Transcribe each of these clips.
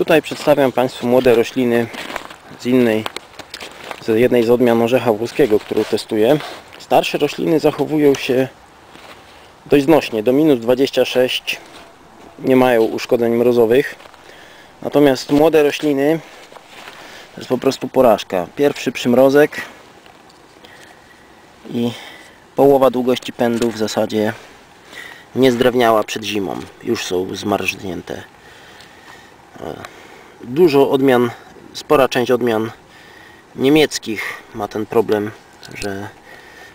Tutaj przedstawiam Państwu młode rośliny z innej, z jednej z odmian orzecha włoskiego, którą testuję. Starsze rośliny zachowują się dość znośnie, do minus 26 nie mają uszkodzeń mrozowych. Natomiast młode rośliny to jest po prostu porażka. Pierwszy przymrozek i połowa długości pędu w zasadzie nie zdrewniała przed zimą. Już są zmarznięte. Dużo odmian, spora część odmian niemieckich ma ten problem, że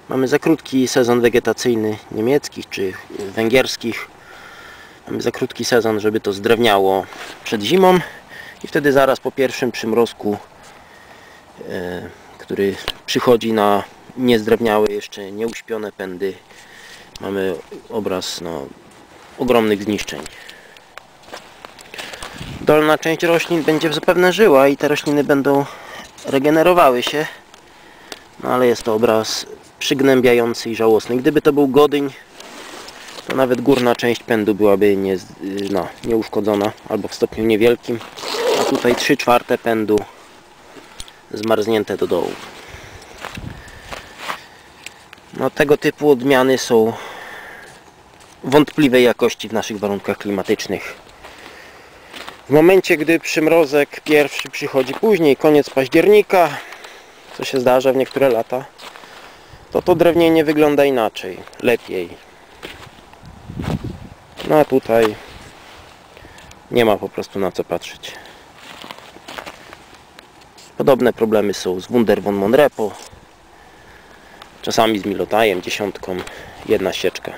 mamy za krótki sezon wegetacyjny niemieckich czy węgierskich. Mamy za krótki sezon, żeby to zdrewniało przed zimą i wtedy zaraz po pierwszym przymrozku, e, który przychodzi na niezdrewniałe, jeszcze nieuśpione pędy, mamy obraz no, ogromnych zniszczeń. Dolna część roślin będzie zapewne żyła i te rośliny będą regenerowały się. No ale jest to obraz przygnębiający i żałosny. Gdyby to był godyń, to nawet górna część pędu byłaby nie, no, nieuszkodzona albo w stopniu niewielkim. A tutaj 3 czwarte pędu zmarznięte do dołu. No tego typu odmiany są wątpliwej jakości w naszych warunkach klimatycznych. W momencie, gdy przymrozek pierwszy przychodzi później, koniec października, co się zdarza w niektóre lata, to to drewnienie wygląda inaczej, lepiej. No a tutaj nie ma po prostu na co patrzeć. Podobne problemy są z Wunder von Monrepo, czasami z Milotajem, dziesiątką, jedna sieczka.